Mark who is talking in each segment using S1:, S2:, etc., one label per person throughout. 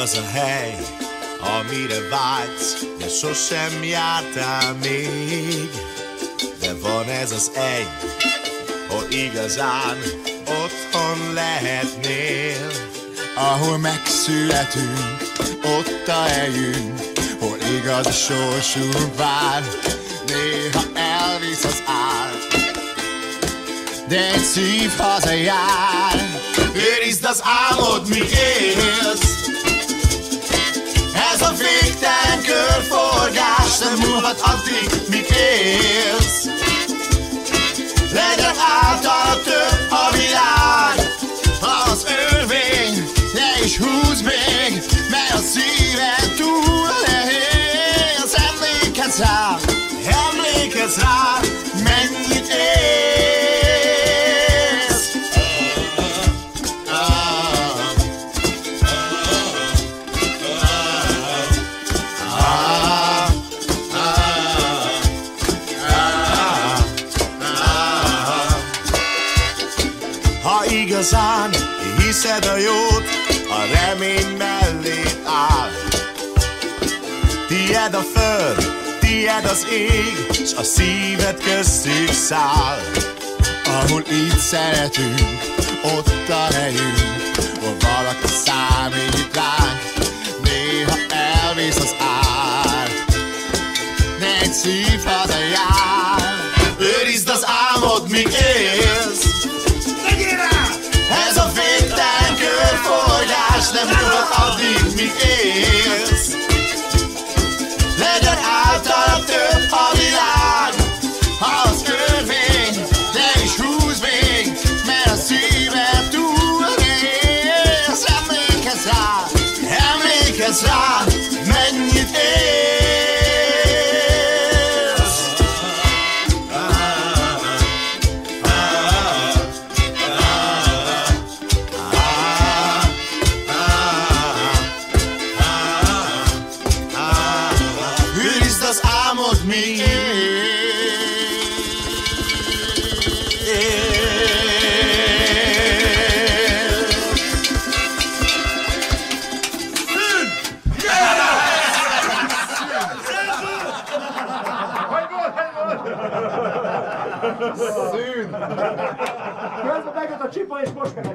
S1: Az a hely, amire vágysz, de sosem jártál még. De van ez az egy, hol igazán otthon lehetnél.
S2: Ahol megszületünk, ott a helyünk, hol igaz a sorsunk vár. Néha elvisz az ár, de egy szív hazajár.
S1: Őrizd az álmod, mi élsz a végtelen körforgás Nem múlhat addig, míg élsz Legyen által több a világ
S2: Az örvény, ne is húz még, mert a szíved túl nehéz. Emlékezz rá,
S1: Emlékezz rá, igazán hiszed a jót, a remény mellé áll. Tied a föld, tied az ég, s a szíved köztük száll.
S2: Ahol így szeretünk, ott a helyünk, hol valaki számít ránk, néha elvész az ár. De egy szív hazajár,
S1: Őrizd az álmod, míg élsz körforgás Nem múlhat addig, míg élsz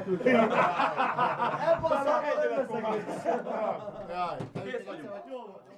S3: és most menekült.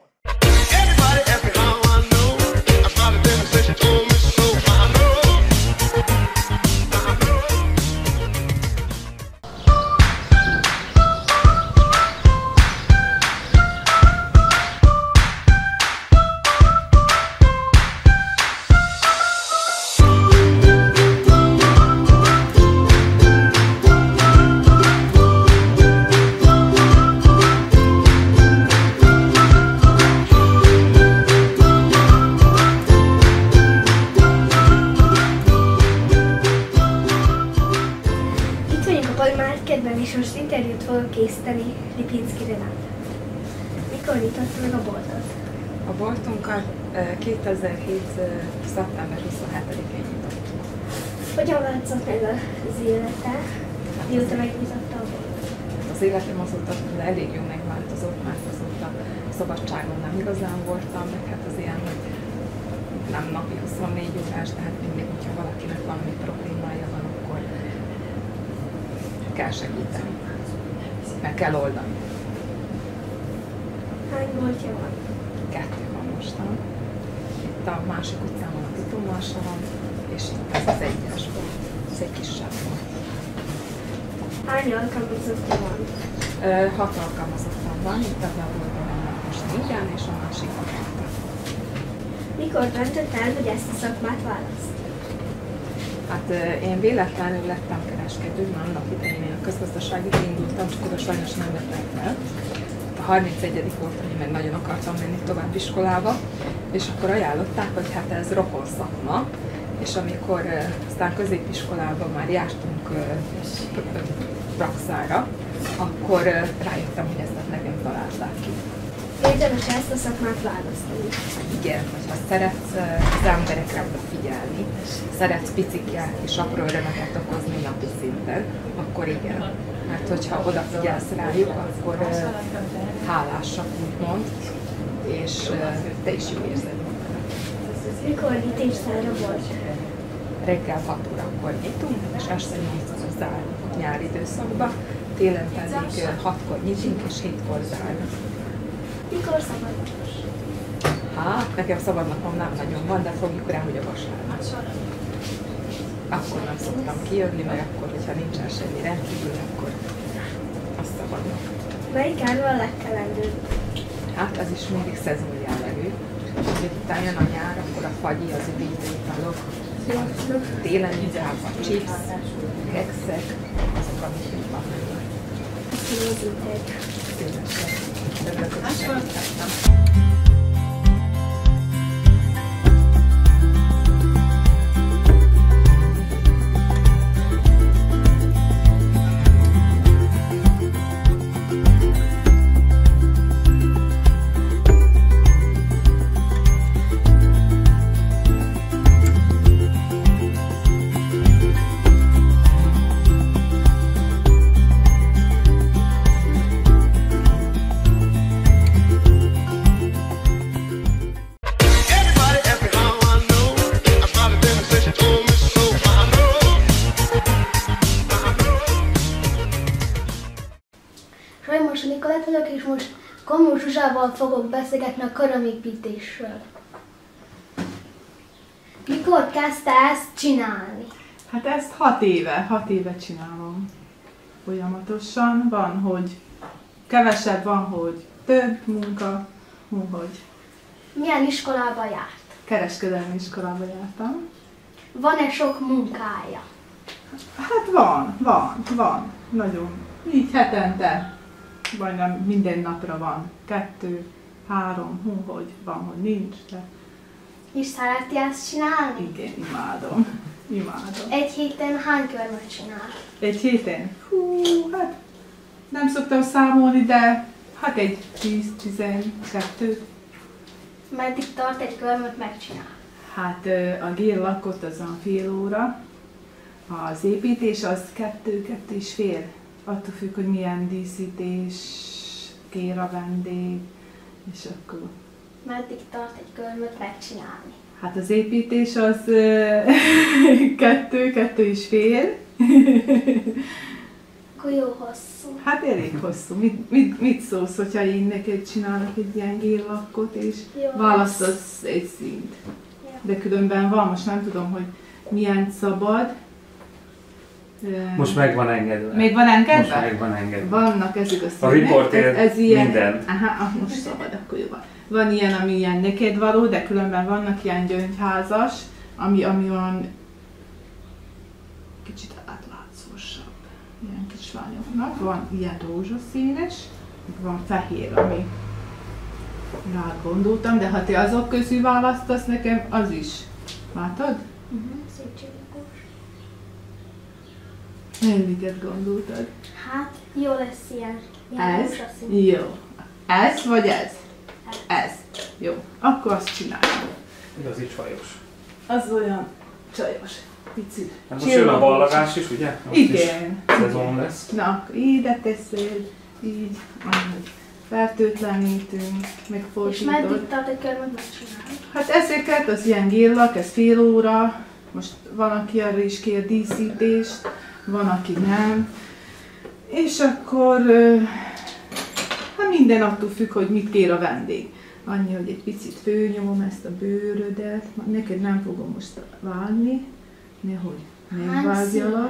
S4: Voltam, meg hát az ilyen, hogy nem napi 24 órás, tehát mindig, hogyha valakinek valami problémája van, akkor kell segíteni. Meg kell oldani.
S5: Hány boltja van?
S4: Kettő van mostan. Itt a másik utcán van a diplomasa van, és itt ez az egyes volt. Ez egy kisebb volt.
S5: Hány alkalmazottja van?
S4: Ö, Hat alkalmazottan van, itt a négyen, és a másik.
S5: Mikor döntött el, hogy ezt a szakmát választ?
S4: Hát én véletlenül lettem kereskedő, már annak idején én a közgazdaságig indultam, csak oda sajnos nem vettek fel. A 31. voltam, én meg nagyon akartam menni tovább iskolába, és akkor ajánlották, hogy hát ez rokon szakma, és amikor aztán középiskolában már jártunk praxára, akkor rájöttem, hogy ezt nekem találták ki.
S5: Érdemes ezt a szakmát választani.
S4: Igen, hogyha szeretsz az emberekre odafigyelni, szeretsz picikkel és apró örömeket okozni napi szinten, akkor igen. mert hogyha odafigyelsz rájuk, akkor hálásak úgymond, és te is jól érzed magadat.
S5: Mikor nyitására volt?
S4: Reggel 6 órakor nyitunk, és este 8-kor zárunk nyári időszakban, télen pedig 6-kor nyitunk, és 7-kor zárunk.
S5: Mikor szabad?
S4: Hát, nekem szabad napom nem nagyon van, de fogjuk rá, hogy a vasárnap. Akkor nem szoktam kijönni, meg akkor, hogyha nincsen semmi rendkívül, akkor azt szabad nap.
S5: Melyik áru a legkelendőbb?
S4: Hát az is mindig szezon jellegű. Hogy utána jön a nyár, akkor a fagyi, az üdítőitalok. Télen inkább a chips, kekszek, azok, amik így vannak.
S5: Nézzétek.
S4: Szívesen. Örülök, hogy segítettem.
S6: Everybody
S5: fogok beszélgetni a karamépítésről. Mikor kezdte ezt csinálni?
S7: Hát ezt hat éve, hat éve csinálom. Folyamatosan. Van, hogy kevesebb, van, hogy több munka, hogy
S5: Milyen iskolába járt?
S7: kereskedelmi iskolába jártam.
S5: Van-e sok munkája?
S7: Hát van, van, van. Nagyon. Így hetente, majdnem minden napra van. Kettő, három, hú, hogy van, hogy nincs, de
S5: És szereti ezt csinálni?
S7: igen, imádom. Imádom.
S5: Egy héten hány körmöt csinál?
S7: Egy héten? Hú, hát nem szoktam számolni, de hát egy 10-12.
S5: Meddig tart egy körmöt megcsinál?
S7: Hát a gél lakott az a fél óra, az építés az kettő, kettő és fél. Attól függ, hogy milyen díszítés kér a vendég, és akkor
S5: Meddig tart egy körmöt megcsinálni?
S7: hát az építés az kettő, kettő és fél.
S5: Akkor jó hosszú.
S7: Hát elég hosszú. Mit, mit, mit szólsz, hogyha én neked csinálok egy ilyen géllakkot, és
S5: Jó.
S7: választasz egy színt? De különben van, most nem tudom, hogy milyen szabad.
S8: Most meg van engedve.
S7: Még van engedve?
S8: Most meg van engedve.
S7: Vannak ezek a színek.
S8: A riportér
S7: ez, ez ilyen,
S8: mindent.
S7: Aha, ah, most szabad, akkor jó van. Van ilyen, ami ilyen neked való, de különben vannak ilyen gyöngyházas, ami, ami olyan kicsit átlátszósabb. Ilyen kislányoknak. Van ilyen rózsaszínes, van fehér, ami rád gondoltam, de ha te azok közül választasz nekem, az is. Látod?
S5: Uh-huh. Szép
S7: Melyiket gondoltad?
S5: Hát, jó lesz ilyen. ilyen
S7: Ez? Jó. Ez vagy ez? Ez. Jó. Akkor azt csináljuk.
S8: Igazi csajos.
S7: Az olyan csajos. Pici.
S8: Hát most jön a ballagás is, ugye? Most
S7: Igen.
S8: Is szezon lesz.
S7: Na, ide teszed, így, ahogy fertőtlenítünk,
S5: És
S7: megfordítod.
S5: meddig tart egy körmöt megcsinálni?
S7: Hát ezeket, az ilyen gillak, ez fél óra, most van, aki arra is kér díszítést, van, aki nem. És akkor, hát minden attól függ, hogy mit kér a vendég. Annyi, hogy egy picit főnyomom ezt a bőrödet, neked nem fogom most vágni, nehogy
S5: színe van?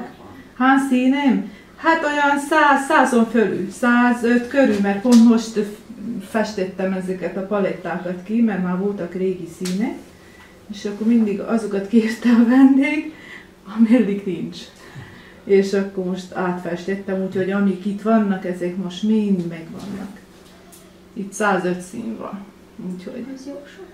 S7: Hány színem? Hát olyan száz, százon fölül, 105 körül, mert pont most festettem ezeket a palettákat ki, mert már voltak régi színek, és akkor mindig azokat kérte a vendég, ameddig nincs. És akkor most átfestettem, úgyhogy amik itt vannak, ezek most mind megvannak. Itt 105 szín van. Úgyhogy
S5: Ez jó sok.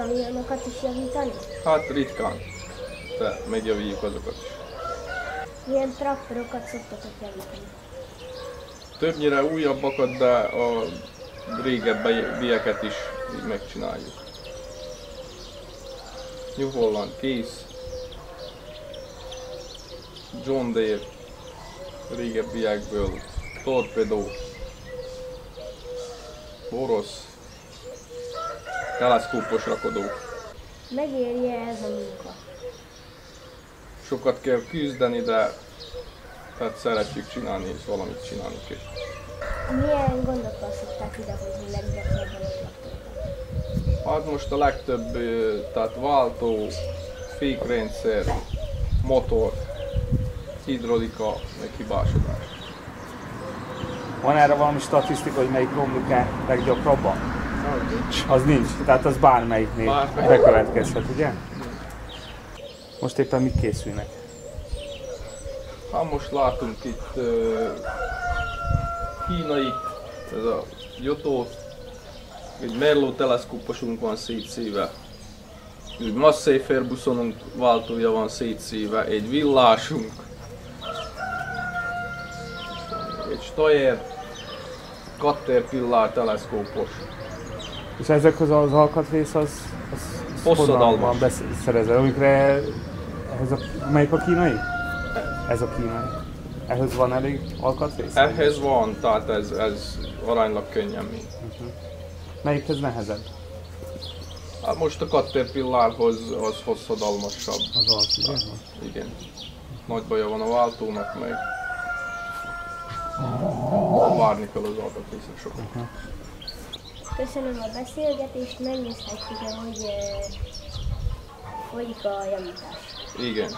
S5: Kamionokat is javítani?
S9: Hát ritkán, de megjavítjuk azokat is.
S5: Milyen traktorokat szoktatok javítani?
S9: Többnyire újabbakat, de a régebbieket is így megcsináljuk. New Holland kész, John Deere régebbiekből, Torpedo, Orosz, teleszkópos rakodó.
S5: Megéri ez a munka?
S9: Sokat kell küzdeni, de tehát szeretjük csinálni, és valamit csinálni kell.
S5: Milyen gondokkal szokták idehozni leggyakrabban a?
S9: Hát most a legtöbb, tehát váltó, fékrendszer, motor, hidrolika, meg hibásodás.
S10: Van erre valami statisztika, hogy melyik romlik-e leggyakrabban?
S9: Nincs.
S10: Az nincs, tehát az bármelyiknél
S9: Bármelyik.
S10: bekövetkezhet, ugye? Most éppen mit készülnek?
S9: Hát most látunk itt ö, kínai, ez a Jotó, egy Merlot teleszkóposunk van szétszíve, egy Massey Fergusonunk váltója van szétszíve, egy villásunk, egy Steyr, Caterpillar teleszkópos.
S10: És ezekhez az alkatrész az, az, az honnan van beszerezve, amikre ehhez a, melyik a kínai? Ez a kínai. Ehhez van elég alkatrész?
S9: Ehhez van, tehát ez, ez aránylag könnyen mi.
S10: Melyikhez nehezebb?
S9: Hát most a Caterpillarhoz az hosszadalmasabb.
S10: Az az, ugye?
S9: Igen. Nagy baja van a váltónak, meg várni kell az alkatrészek sokat.
S5: Köszönöm a beszélgetést, megnézhetjük-e, hogy eh, folyik a javítás.
S9: Igen.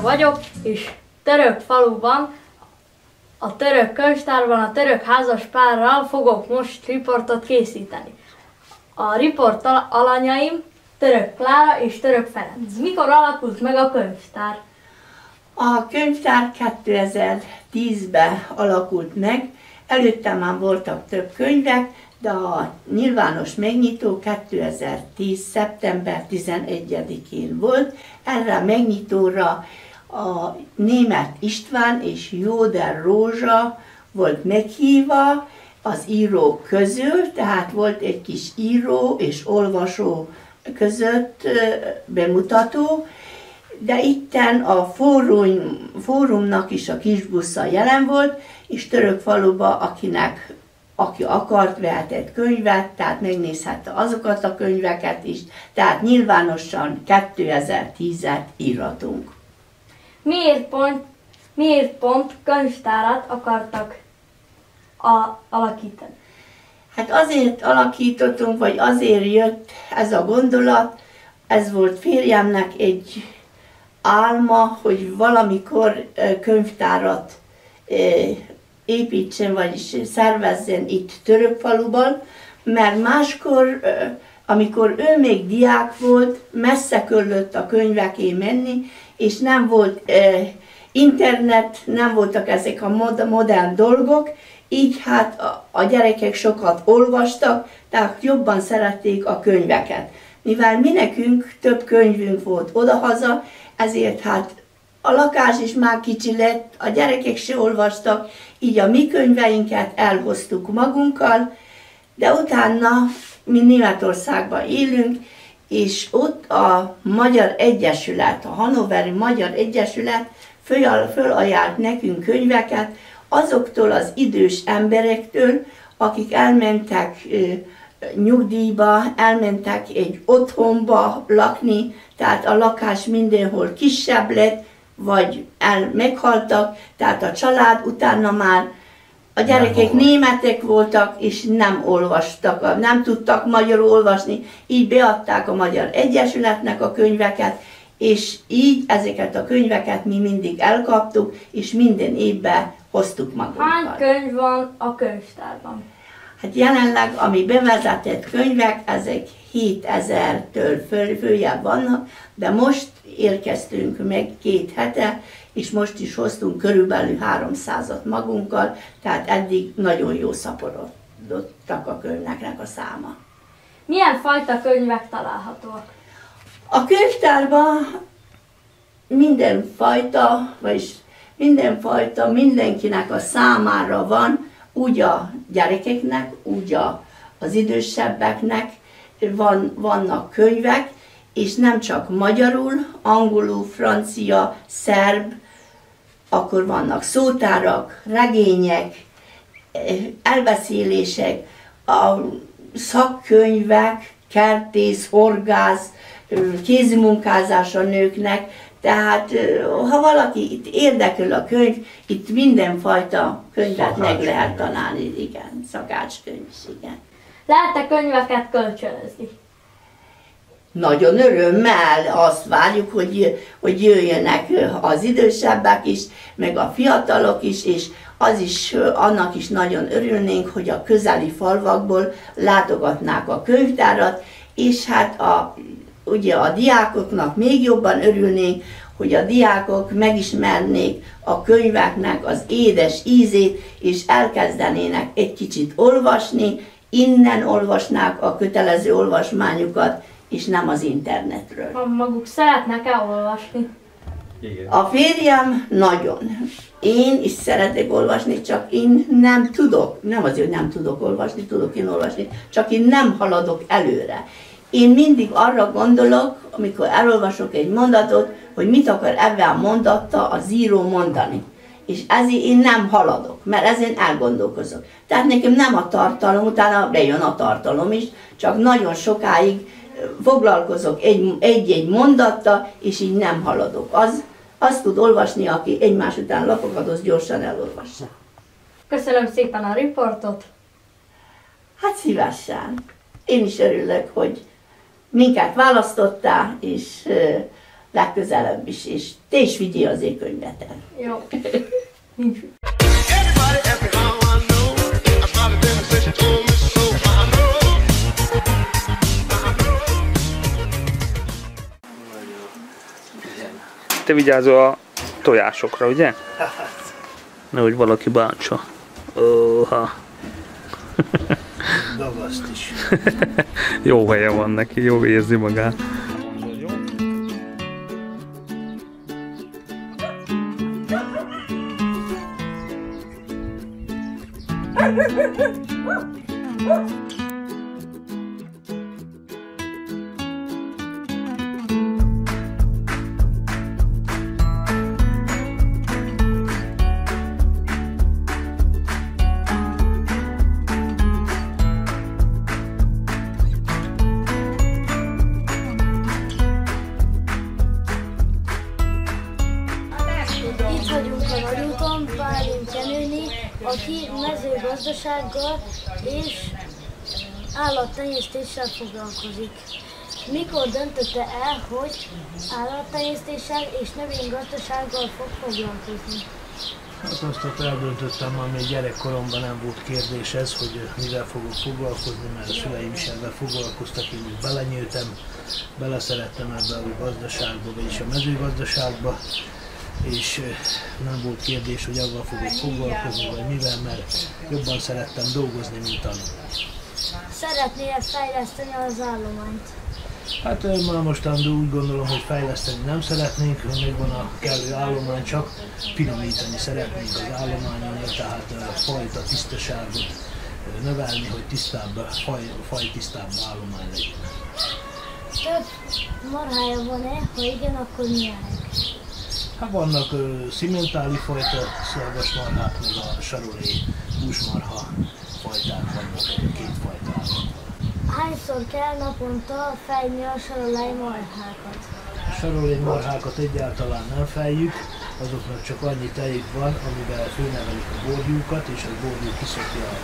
S11: Vagyok, és török faluban, a török könyvtárban, a török házas párral fogok most riportot készíteni. A riport al- alanyaim török Klára és török Ferenc. Mikor alakult meg a könyvtár?
S12: A könyvtár 2010-ben alakult meg, előtte már voltak több könyvek, de a nyilvános megnyitó 2010. szeptember 11-én volt. Erre a megnyitóra a német István és Jóder Rózsa volt meghívva az írók közül, tehát volt egy kis író és olvasó között bemutató, de itten a fórum, fórumnak is a kis busza jelen volt, és török faluba, akinek aki akart, vehetett könyvet, tehát megnézhette azokat a könyveket is, tehát nyilvánosan 2010-et íratunk.
S11: Miért pont, miért pont könyvtárat akartak a, alakítani?
S12: Hát azért alakítottunk, vagy azért jött ez a gondolat, ez volt férjemnek egy álma, hogy valamikor könyvtárat építsen, vagyis szervezzen itt Törökfaluban, mert máskor, amikor ő még diák volt, messze körülött a könyveké menni, és nem volt ö, internet, nem voltak ezek a mod- modern dolgok, így hát a, a gyerekek sokat olvastak, tehát jobban szerették a könyveket. Mivel mi nekünk több könyvünk volt odahaza, ezért hát a lakás is már kicsi lett, a gyerekek se olvastak, így a mi könyveinket elhoztuk magunkkal, de utána mi Németországban élünk, és ott a Magyar Egyesület, a Hanoveri Magyar Egyesület föl, nekünk könyveket azoktól az idős emberektől, akik elmentek nyugdíjba, elmentek egy otthonba lakni, tehát a lakás mindenhol kisebb lett, vagy el meghaltak, tehát a család utána már a gyerekek németek voltak, és nem olvastak, nem tudtak magyarul olvasni, így beadták a Magyar Egyesületnek a könyveket, és így ezeket a könyveket mi mindig elkaptuk, és minden évben hoztuk magunkkal.
S11: Hány könyv van a könyvtárban?
S12: Hát jelenleg, ami bevezetett könyvek, ezek 7000-től föl, följebb vannak, de most érkeztünk meg két hete, és most is hoztunk körülbelül 300-at magunkkal, tehát eddig nagyon jó szaporodottak a könyveknek a száma.
S11: Milyen fajta könyvek találhatóak?
S12: A könyvtárban mindenfajta, vagyis mindenfajta mindenkinek a számára van, úgy a gyerekeknek, úgy a, az idősebbeknek van, vannak könyvek, és nem csak magyarul, angolul, francia, szerb, akkor vannak szótárak, regények, elbeszélések, a szakkönyvek, kertész, horgász, kézimunkázás a nőknek, tehát ha valaki itt érdekel a könyv, itt mindenfajta könyvet meg lehet találni, igen, szakácskönyv igen.
S11: Lehet-e könyveket kölcsönözni?
S12: Nagyon örömmel azt várjuk, hogy, hogy jöjjenek az idősebbek is, meg a fiatalok is, és az is, annak is nagyon örülnénk, hogy a közeli falvakból látogatnák a könyvtárat, és hát a, ugye a diákoknak még jobban örülnénk, hogy a diákok megismernék a könyveknek az édes ízét, és elkezdenének egy kicsit olvasni, innen olvasnák a kötelező olvasmányukat, és nem az internetről.
S11: Ha maguk szeretnek-e olvasni?
S8: Igen.
S12: A férjem nagyon. Én is szeretek olvasni, csak én nem tudok. Nem azért, hogy nem tudok olvasni, tudok én olvasni, csak én nem haladok előre. Én mindig arra gondolok, amikor elolvasok egy mondatot, hogy mit akar ebben a mondatta az író mondani. És ezért én nem haladok, mert ezen elgondolkozok. Tehát nekem nem a tartalom, utána bejön a tartalom is, csak nagyon sokáig foglalkozok egy- egy-egy mondattal, és így nem haladok. Az, azt tud olvasni, aki egymás után lapokat, az gyorsan elolvassa.
S11: Köszönöm szépen a riportot.
S12: Hát szívesen. Én is örülök, hogy minket választottál, és ö, legközelebb is, és te is vigyél az én.
S11: Jó. Nincs.
S10: Te vigyázol a tojásokra, ugye? Nehogy valaki bántsa. Óha.
S13: Dagaszt is.
S10: jó helye van neki, jó érzi magát.
S11: Itt mezőgazdasággal és állattenyésztéssel foglalkozik. Mikor döntötte el, hogy állattenyésztéssel és növénygazdasággal fog foglalkozni?
S13: Hát azt ott eldöntöttem, már még gyerekkoromban nem volt kérdés ez, hogy mivel fogok foglalkozni, mert a szüleim is ezzel foglalkoztak, én is belenyőtem, beleszerettem ebbe a gazdaságba, vagyis a mezőgazdaságba, és nem volt kérdés, hogy avval fogok foglalkozni, vagy mivel, mert jobban szerettem dolgozni, mint tanulni.
S11: Szeretnél fejleszteni az állományt?
S13: Hát már mostandó úgy gondolom, hogy fejleszteni nem szeretnénk, még van a kellő állomány, csak finomítani szeretnénk az állományon, tehát a fajta tisztaságot növelni, hogy tisztább, faj, faj tisztább állomány legyen.
S11: Több marhája van-e? Ha igen, akkor milyenek?
S13: Hát vannak ö, szimentáli fajta szarvasmarhák, meg a sarolé húsmarha fajták vannak, két fajtában.
S11: Hányszor kell naponta fejni a sarolai marhákat?
S13: A sarolé marhákat egyáltalán nem fejjük, azoknak csak annyi tejük van, amivel főnevelik a borjúkat, és a borjú kiszokja a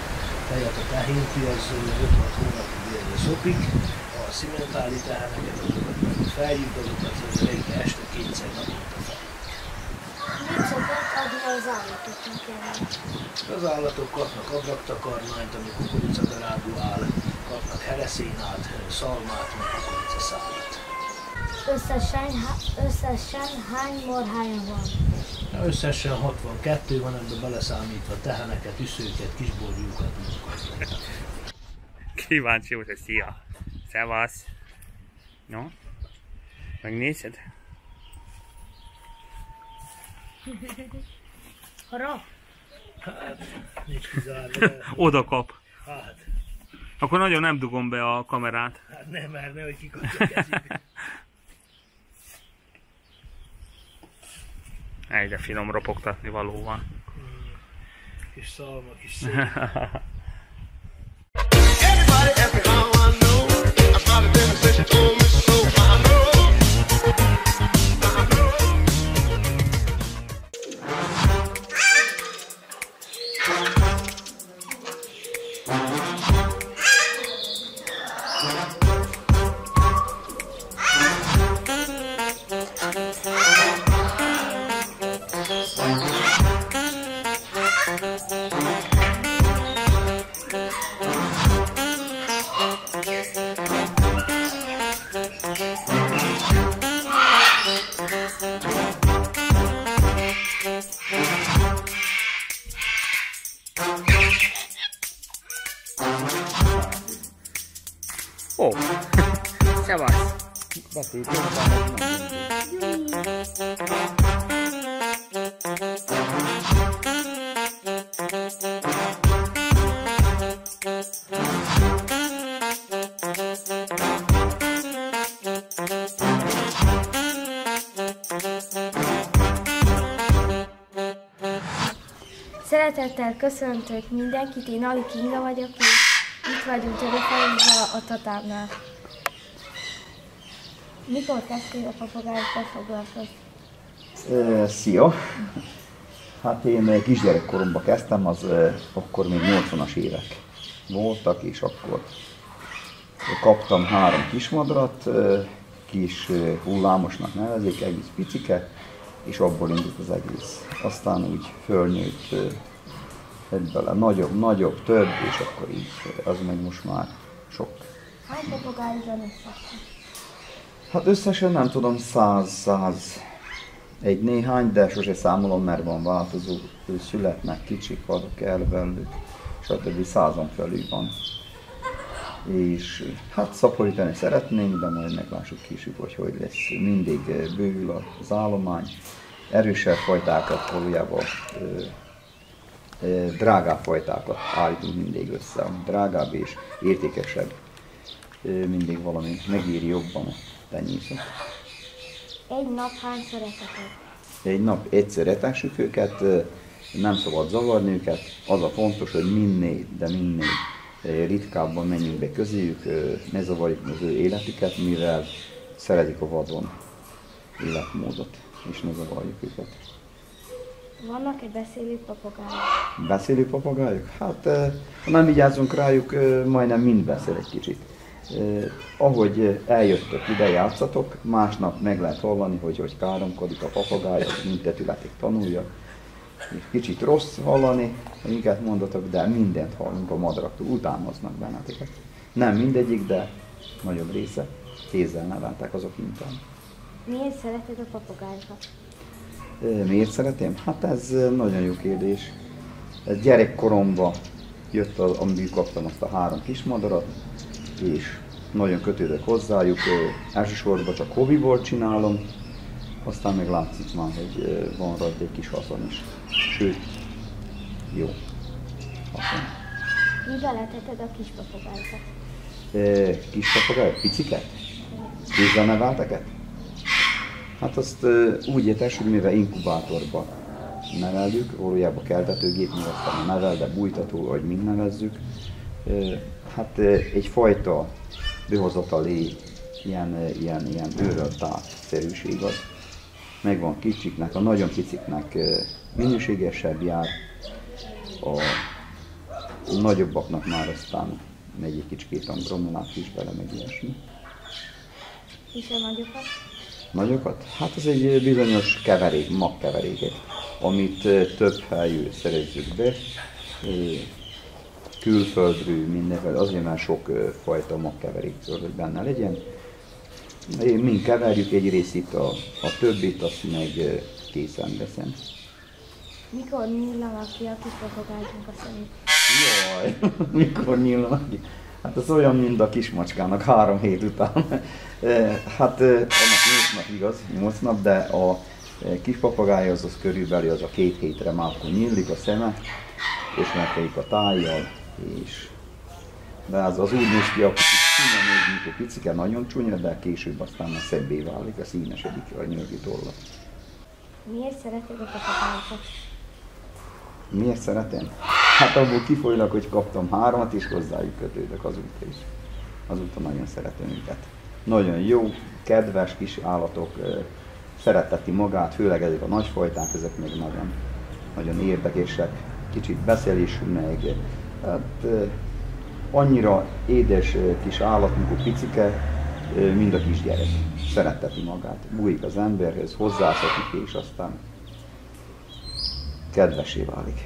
S13: tejet a tehénti, az 5-6 hónapig szopik. A szimentáli teheneket, azokat meg feljük, azokat reggel este kétszer naponta
S11: adni az állatoknak?
S13: Az állatok kapnak ablaktakarmányt, ami kukoricadarálból áll, kapnak hereszénát, szalmát, meg kukoricaszálat.
S11: Összesen, összesen hány marhája van?
S13: Összesen 62 van ebbe beleszámítva teheneket, üszőket, kisborjúkat, munkat.
S10: Kíváncsi volt, hogy szia! Szevasz! No? Megnézed?
S11: Harap?
S13: Hát, nincs kizárva.
S10: Oda kap.
S13: Hát,
S10: Akkor nagyon nem dugom be a kamerát.
S13: hát nem merne, hogy kikapja a kezébe.
S10: Egyre finom ropogtatni valóban.
S13: Kis szalma, kis szép.
S6: Everybody me how I know. I started dancing since
S5: Szeretettel köszöntök mindenkit, én Ali Kinga vagyok, és itt vagyunk Törökhajóval a Tatárnál. Mikor kezdtél a papagájokkal foglalkozni?
S14: Szia! Hát én kisgyerekkoromban kezdtem, az akkor még 80-as évek voltak, és akkor kaptam három kismadarat, eh, kis hullámosnak nevezik, egész picike, és abból indult az egész. Aztán úgy fölnőtt eh, egybele nagyobb, nagyobb, több, és akkor így az meg most már sok.
S5: Hány papagáj van összesen?
S14: Hát összesen nem tudom, száz, száz egy néhány, de sose számolom, mert van változó, ő születnek, kicsik vannak el velük, stb. százon felül van. És hát szaporítani szeretnénk, de majd meglássuk később, hogy hogy lesz. Mindig bővül az állomány, erősebb fajtákat valójában drágább fajtákat állítunk mindig össze, ami drágább és értékesebb. Mindig valami megéri jobban a tenyészet.
S5: Egy nap hányszor eszetek?
S14: Egy nap egyszer etessük őket, nem szabad zavarni őket, az a fontos, hogy minél, de minél ritkábban menjünk be közéjük, ne zavarjuk az ő életüket, mivel szeretik a vadon életmódot, és ne zavarjuk őket.
S5: Vannak egy beszélő papagájok?
S14: Beszélő papagájok? Hát, eh, ha nem vigyázzunk rájuk, eh, majdnem mind beszél egy kicsit. Eh, ahogy eljöttök ide, játszatok, másnap meg lehet hallani, hogy hogy káromkodik a papagáj, az mintetületig tanulja. Kicsit rossz hallani, amiket mondatok, de mindent hallunk a madaraktól, utánoznak benneteket. Nem mindegyik, de nagyobb része kézzel neveltek azok mintán.
S5: Miért szereted a papagájokat?
S14: Miért szeretem? Hát ez nagyon jó kérdés. Ez gyerekkoromban jött, az, amíg kaptam azt a három kismadarat, és nagyon kötődök hozzájuk. Elsősorban csak hobbiból csinálom, aztán meg látszik már, hogy van rajta egy kis haszon is. Sőt, jó haszon.
S5: Mivel eteted a kis papagájokat?
S14: Ö, Kis papagájok, piciket? Kézzel nevelteket? Hát azt úgy étessük, mivel inkubátorba neveljük, valójában keltetőgép, mi aztán a nevel, de bújtató, vagy mind nevezzük. Hát egyfajta behozatali ilyen, ilyen, ilyen őrölt szerűség az. Megvan kicsiknek, a nagyon piciknek ö, minőségesebb jár, a nagyobbaknak már aztán megy egy kicsikét a gromolát is bele, meg ilyesmi.
S5: És a nagyokat?
S14: Nagyokat? Hát ez egy bizonyos keverék, magkeveréket, amit több helyű szerezzük be, külföldről, mindenféle, azért már sok fajta magkeverék, szóval, hogy benne legyen. Mind keverjük egy részét, a, a többit azt meg készen veszem.
S5: Mikor nyílanak ki a kis papagájoknak a szemét?
S14: Jaj, mikor nyílnak ki? Hát az olyan, mint a kismacskának három hét után. Eh, Hát eh, annak nyolc nap igaz, nyolc nap, de a eh, kis papagáj az, az körülbelül az a két hétre már akkor nyílik a szeme, és megkeik a tájjal, és de az, az úgy néz ki, akkor csúnya még, mikor picike, nagyon csúnya, de később aztán már szebbé válik, a színesedik a nyögi tolla.
S5: Miért szereted a papagájokat?
S14: Miért szeretem? Hát abból kifolyólag, hogy kaptam háromat, és hozzájuk kötődök azóta is. Azóta nagyon szeretem őket. Nagyon jó, kedves kis állatok, szereteti magát, főleg ezek a nagyfajták, ezek még nagyon, nagyon érdekesek. Kicsit beszélés, meg hát, annyira édes kis állat, mikor picike, mind a kisgyerek. Szereteti magát, bújik az emberhez, hozzászokik, és aztán kedvesé válik.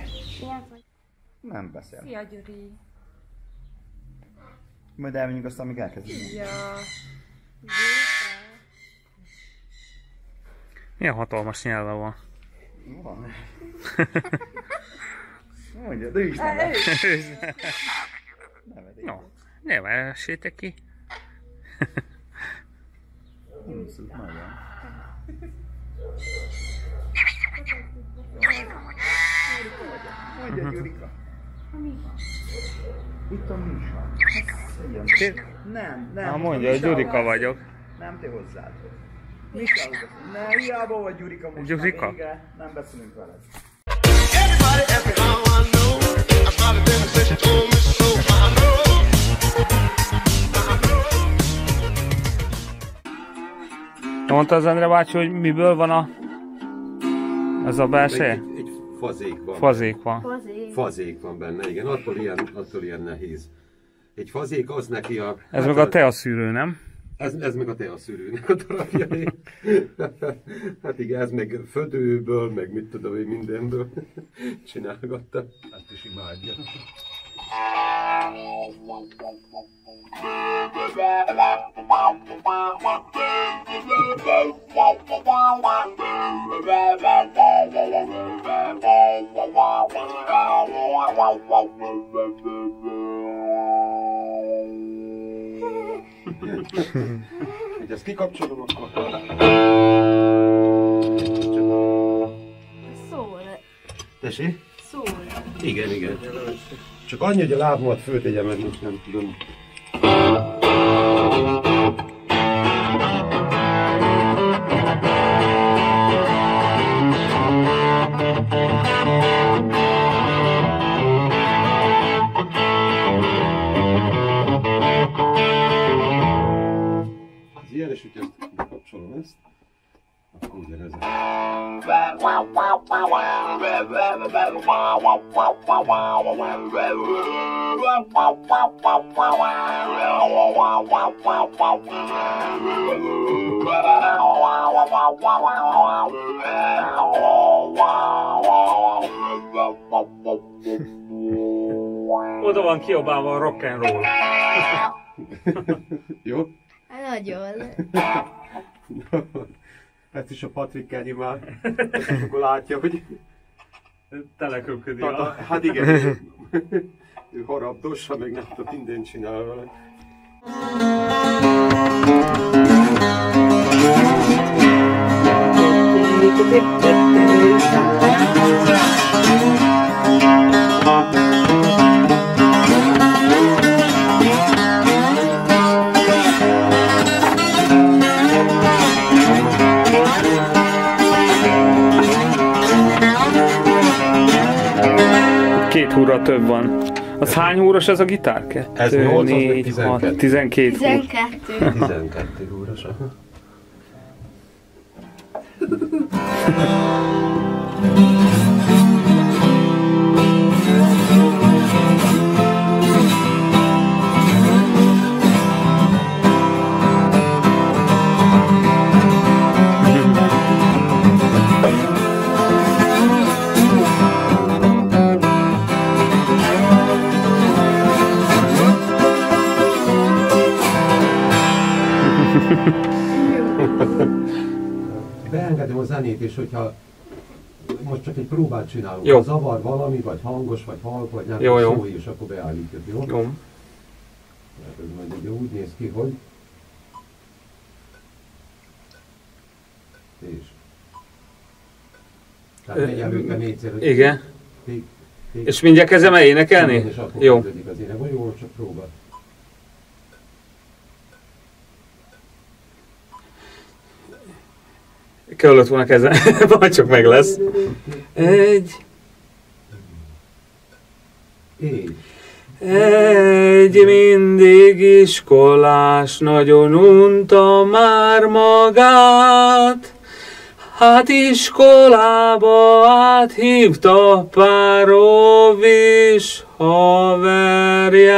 S14: Nem beszél.
S4: Szia, Gyuri!
S14: Majd elmegyünk aztán, amíg elkezdünk.
S4: Szia!
S10: Milyen hatalmas nyelve van.
S14: Van. Mondja, de is nem.
S10: No, ne vessétek ki.
S14: Unszuk, nagyon. Mondja, Gyurika. Itt a Misa.
S10: Ti-
S14: Nem, nem.
S10: Na mondja, hogy Gyurika vagyok.
S14: Nem te hozzád. Beszél. Ne, hiába vagy Gyurika most.
S10: Gyurika?
S14: vége, Nem beszélünk veled.
S6: Everybody how I know. I them and said she told me so. I know.
S10: Mondta az Endre bácsi, hogy miből van a... Ez a belső?
S15: Egy, egy fazék van.
S10: Fazék van.
S5: Fazék.
S15: Fazék van benne, igen. Attól ilyen, attól ilyen nehéz. Egy fazék az neki a...
S10: Ez
S15: hát
S10: meg a teaszűrő, nem?
S15: Ez, ez meg a teaszűrőnek a darabjai. hát igen, ez meg födőből, meg mit tudom én mindenből csinálgatta. Ezt is imádja. Hogy ezt kikapcsolom, akkor...
S5: Szól.
S15: Tesi?
S5: Szól.
S15: Igen, igen. Csak annyi, hogy a lábamat föltegyem, mert most nem tudom.
S10: Oda van kiabálva a rock and roll.
S15: Jó?
S5: Nagyon.
S15: Ezt is a Patrik Kenyi már. Akkor látja, hogy...
S10: Teleköpködi
S15: Ta-
S10: a...
S15: Hát igen. ő harabdossa, meg nem tudom, mindent csinál vele.
S10: Két húra több van. Az hány húros ez a gitár? Kettő,
S15: Ez nyolc, az meg
S10: négy,
S15: 12.
S10: hat, 12 húr.
S5: 12.
S15: 12 óras. aha. zenét, és hogyha most csak egy próbát csinálunk,
S10: Jó.
S15: zavar valami, vagy hangos, vagy halk, vagy nem
S10: Jó, jó.
S15: szólj, és akkor beállítjuk, jó?
S10: Jó.
S15: Hát ez majd ugye úgy néz ki, hogy... És... Tehát megy előtte négyszer, hogy...
S10: Igen. És mindjárt kezdem el énekelni?
S15: És akkor
S10: Jó.
S15: az ének. Vagy jó, csak próbál.
S10: Kellett volna kezdeni, majd csak meg lesz. Egy, egy mindig iskolás, nagyon unta már magát. Hát iskolába áthívta pár óvis haverját.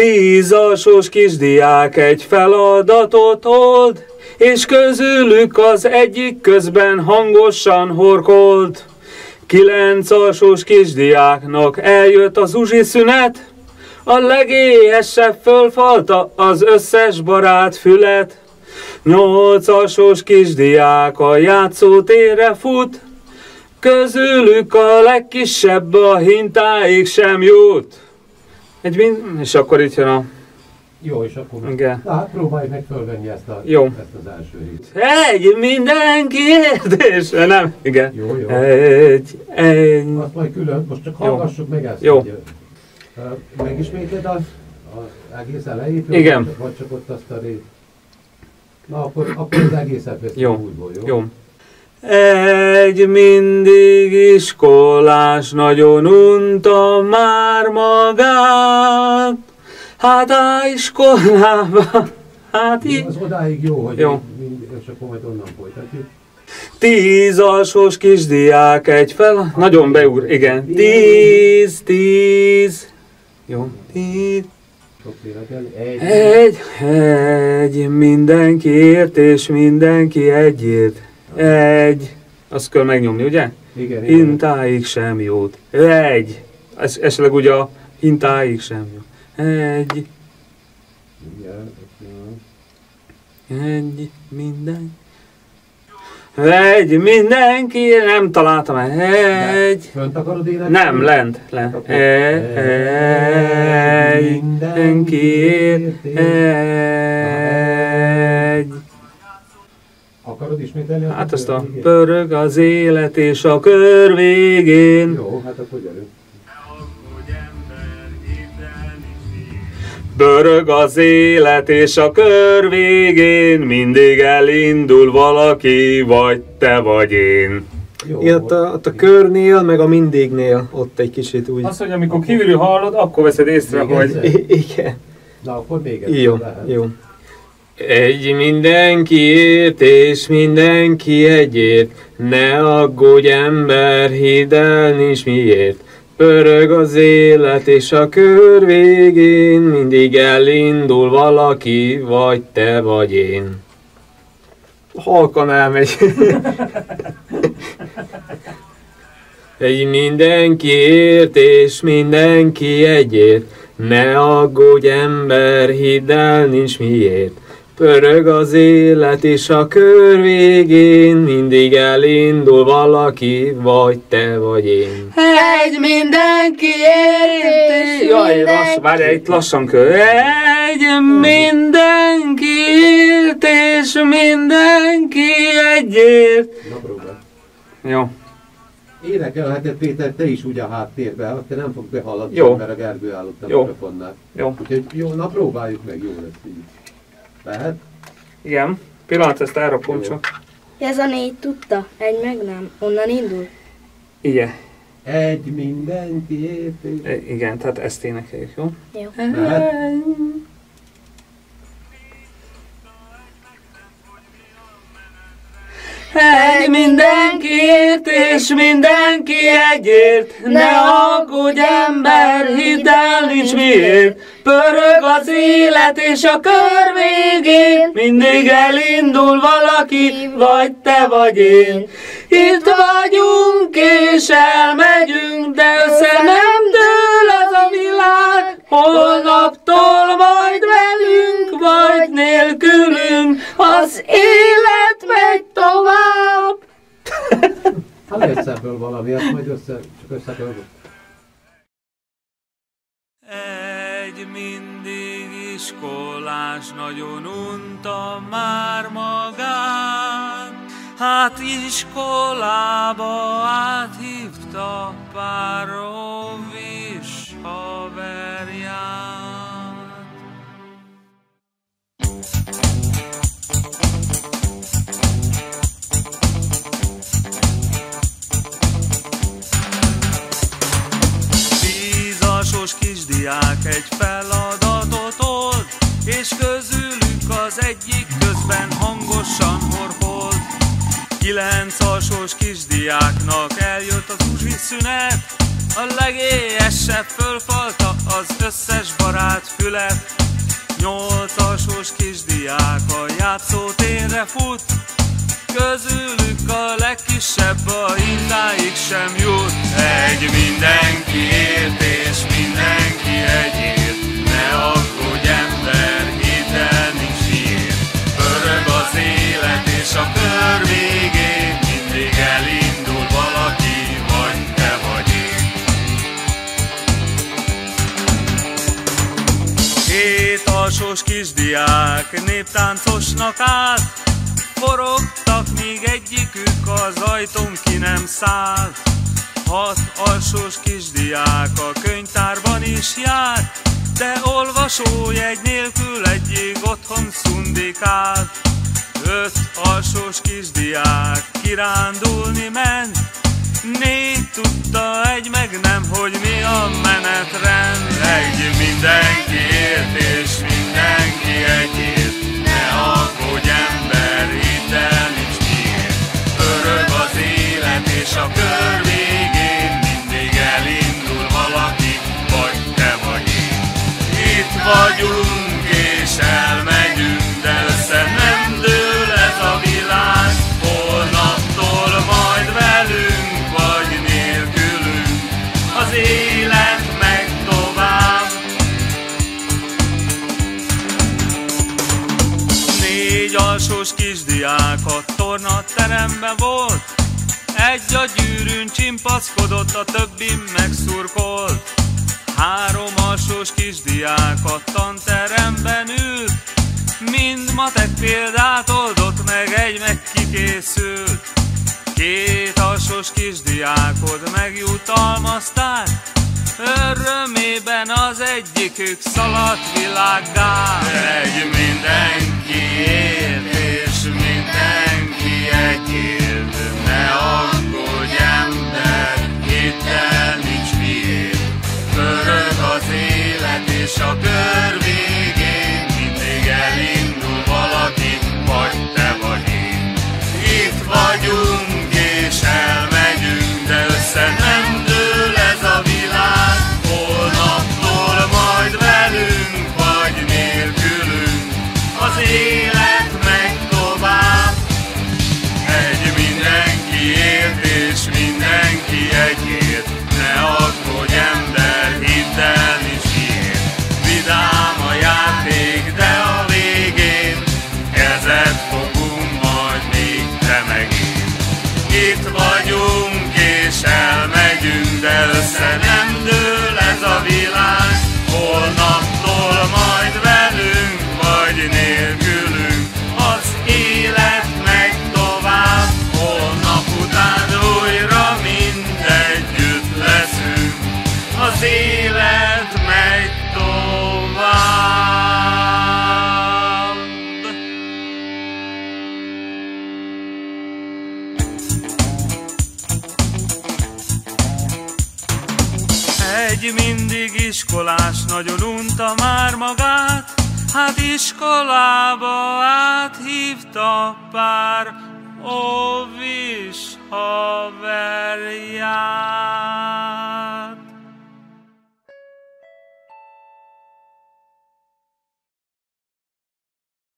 S10: Tíz alsós kisdiák egy feladatot old, és közülük az egyik közben hangosan horkolt. Kilenc alsós kisdiáknak eljött az uzsi szünet, a legéhesebb fölfalta az összes barát fület. Nyolc alsós kisdiák a játszótérre fut, közülük a legkisebb a hintáig sem jut. Egy mind... És akkor itt jön a...
S15: Jó, és akkor meg...
S10: Igen.
S15: Na, hát próbálj meg fölvenni ezt, a,
S10: Jó.
S15: ezt az első részt.
S10: Egy minden kérdés. Nem, igen.
S15: Jó, jó.
S10: Egy, egy.
S15: Azt majd külön, most csak
S10: Jó.
S15: hallgassuk meg ezt.
S10: Jó.
S15: Hogy, ö, megismétled az, az egész elejétől?
S10: Igen.
S15: Vagy, vagy csak ott azt a részt? Na, akkor, akkor az egészet veszünk
S10: Jó.
S15: újból, jó?
S10: Jó. Egy mindig iskolás, nagyon unta már magát. Hát a iskolába, hát így.
S15: Az odáig jó, hogy
S10: Jó.
S15: Mind, és akkor majd onnan folytatjuk.
S10: Tíz alsós kisdiák egy fel... Nagyon beúr, igen. Tíz, tíz. Jó. Tíz.
S15: Egy,
S10: egy, mindenkiért és mindenki egyért. Egy. Azt kell megnyomni, ugye?
S15: Igen, igen.
S10: Hintáig sem jót. Egy. Ez, esetleg ugye a hintáig sem jó. Egy,
S15: Igen,
S10: egy, minden. Egy, mindenki, nem találtam el. Egy.
S15: Fönt akarod énekelni?
S10: Nem, lent, lent. Egy, mindenkiért, egy.
S15: Akarod ismételni?
S10: Hát azt a pörög az élet és a kör végén.
S15: Jó, hát akkor gyerünk.
S10: Pörög az élet és a kör végén, mindig elindul valaki, vagy te vagy én.
S16: Igen, ott a, ott a körnél, meg a mindignél, ott egy kicsit úgy.
S10: Az, hogy amikor kívülről hallod, akkor veszed észre,
S16: Még
S10: hogy...
S16: Igen.
S15: Na, akkor még
S16: Jó,
S15: lehet.
S16: jó.
S10: Egy mindenkiért és mindenki egyért, ne aggódj ember, hidd el nincs miért. Pörög az élet és a kör végén, mindig elindul valaki, vagy te vagy én. Halkan elmegy. Egy mindenkiért és mindenki egyért, ne aggódj ember, hidd el nincs miért. Pörög az élet és a kör végén, mindig elindul valaki, vagy te vagy én.
S11: Egy mindenkiért és
S10: Jaj, lass, várj, itt lassan kör. Egy mindenkiért és mindenki egyért.
S15: Na, próbálj.
S10: Jó.
S15: Énekelheted Péter, te is úgy a háttérben, te nem fog behallatni,
S10: Jó.
S15: mert a Gergő állott a
S10: Jó.
S15: mikrofonnál.
S10: Jó.
S15: Úgyhogy jó, na próbáljuk meg, jó lesz így. Lehet?
S10: Igen. Pillanat, ezt elrakom csak.
S11: Ez a négy tudta, egy meg nem. Onnan indul?
S10: Igen.
S15: Egy mindenkiért.
S10: E, Igen, tehát ezt énekeljük, jó?
S11: Jó.
S10: Egy mindenkiért és mindenki egyért, ne aggódj ember, hidd el nincs miért. Pörög az élet és a kör végén, mindig elindul valaki, vagy te vagy én. Itt vagyunk és elmegyünk, de össze nem dől ez a világ. Holnaptól majd velünk, vagy nélkülünk, az élet megy tovább.
S15: Hát lesz ebből valami, hát majd össze, csak összekörbök.
S10: Egy mindig iskolás nagyon unta már magát, hát iskolába áthívta pár rovis haverját. Kisdiáknak eljött az uzsi szünet, a legélyesebb fölfalta az összes barát fület. Nyolcasos kisdiák a játszótérre fut, Közülük a legkisebb a hintáig sem jut. Egy mindenkiért és mindenki egyért. Ne aggódj ember, hidd el nincs miért Pörög az élet és a kör végén alsós kisdiák néptáncosnak át Forogtak, míg egyikük az ajtón ki nem száll. Hat alsós kisdiák a könyvtárban is jár De olvasójegy nélkül egyik otthon szundikál. Öt alsós kisdiák kirándulni ment Négy tudta, egy meg nem, hogy mi a menetrend? Egy mindenkiért és mindenki egyért Ne aggódj ember, hidd el, nincs miért Örög az élet és a kör végén. Mindig elindul valaki, vagy te vagy én. Itt vagyunk Egy a gyűrűn csimpaszkodott, a többi megszurkolt Három alsós kisdiák a tanteremben ült Mind matek példát oldott meg, egy meg kikészült. Két alsós kisdiákod megjutalmazták, Örömében az egyikük szaladt világgá. Egy mindenkiért és mindenki egyért, ne aggódj ember, hittel nincs miért. Pörög az élet és a kör végén, mindig elindul valaki, vagy iskolába áthívta pár óvis haverját.